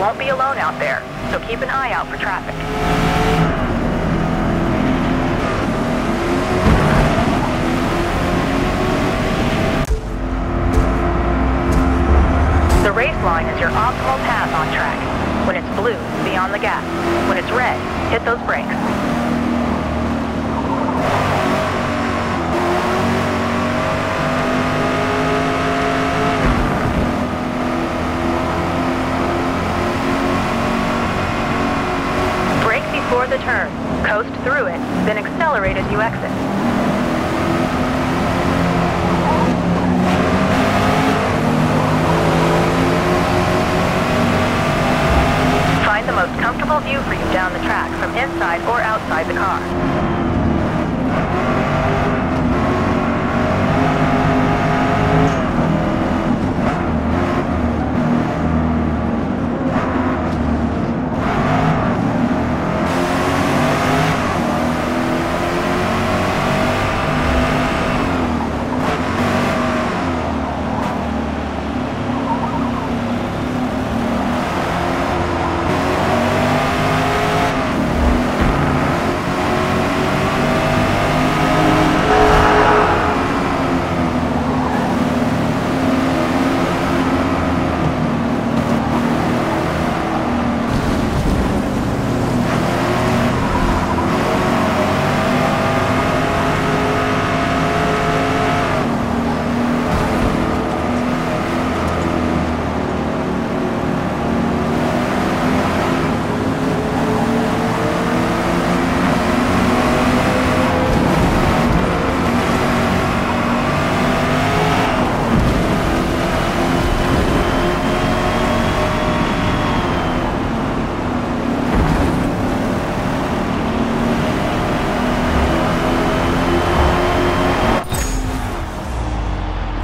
won't be alone out there, so keep an eye out for traffic. The race line is your optimal path on track. When it's blue, be on the gas. When it's red, hit those brakes. Brake before the turn. Coast through it, then accelerate as you exit. Find the most comfortable view for you down the track from inside or outside the car.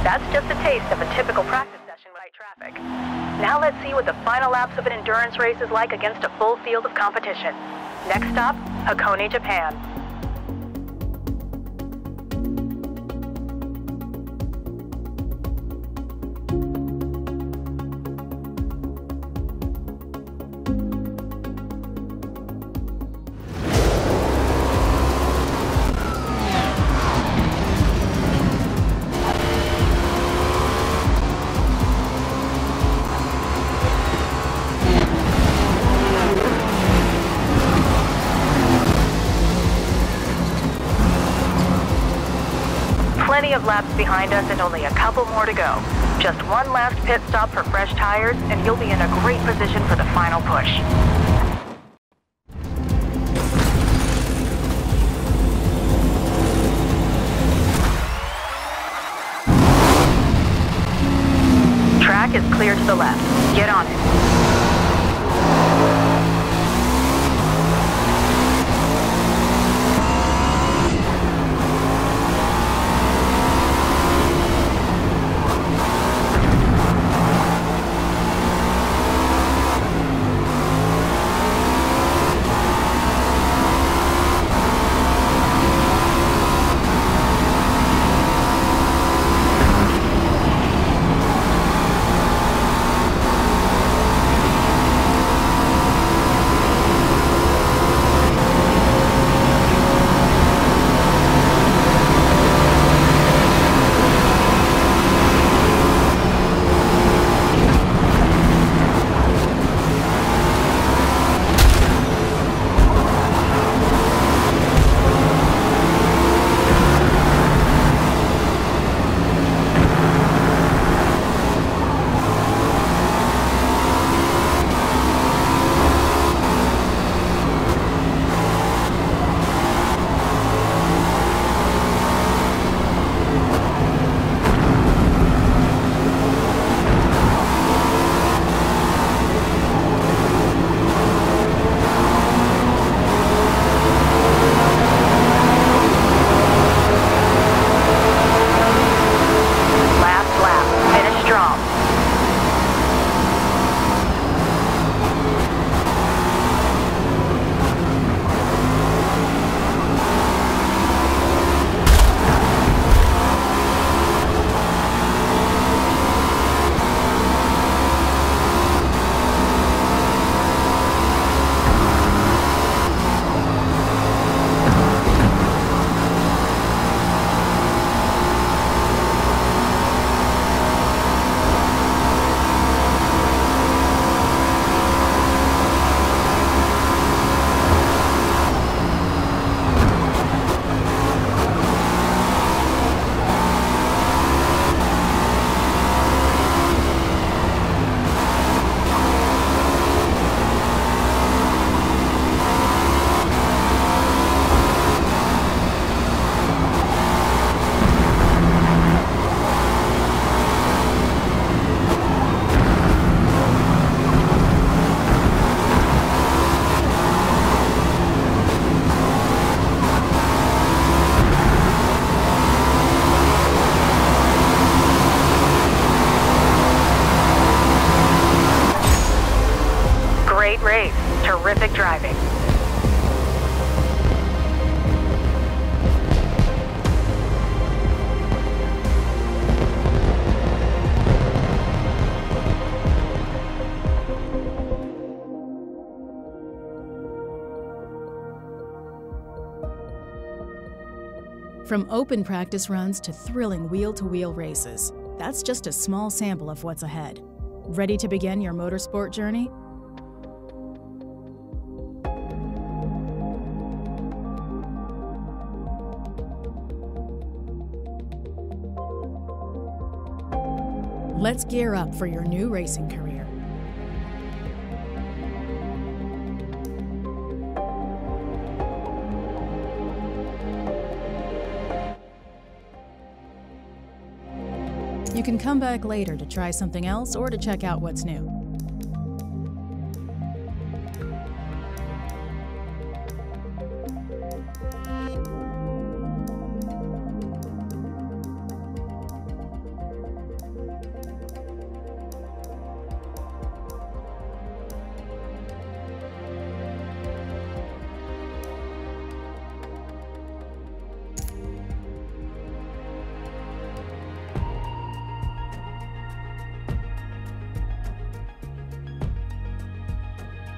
That's just a taste of a typical practice session with light traffic. Now let's see what the final laps of an endurance race is like against a full field of competition. Next stop, Hakone, Japan. Of laps behind us and only a couple more to go. Just one last pit stop for fresh tires, and you'll be in a great position for the final push. Track is clear to the left. Get on it. From open practice runs to thrilling wheel to wheel races, that's just a small sample of what's ahead. Ready to begin your motorsport journey? Let's gear up for your new racing career. You can come back later to try something else or to check out what's new.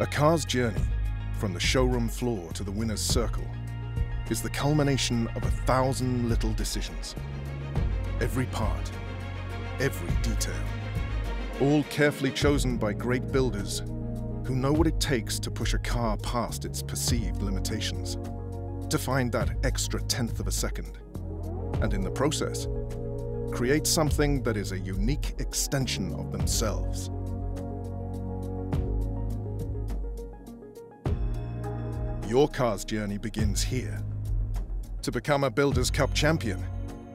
A car's journey, from the showroom floor to the winner's circle, is the culmination of a thousand little decisions. Every part, every detail, all carefully chosen by great builders who know what it takes to push a car past its perceived limitations, to find that extra tenth of a second, and in the process, create something that is a unique extension of themselves. Your car's journey begins here. To become a Builders Cup champion,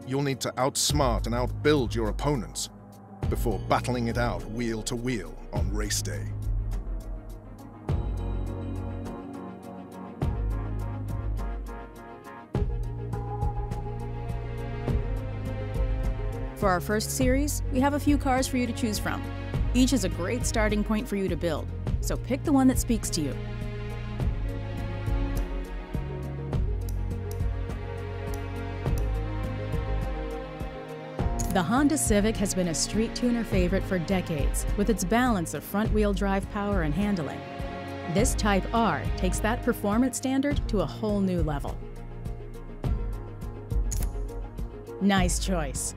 you'll need to outsmart and outbuild your opponents before battling it out wheel to wheel on race day. For our first series, we have a few cars for you to choose from. Each is a great starting point for you to build, so pick the one that speaks to you. The Honda Civic has been a street tuner favorite for decades with its balance of front-wheel drive power and handling. This Type R takes that performance standard to a whole new level. Nice choice.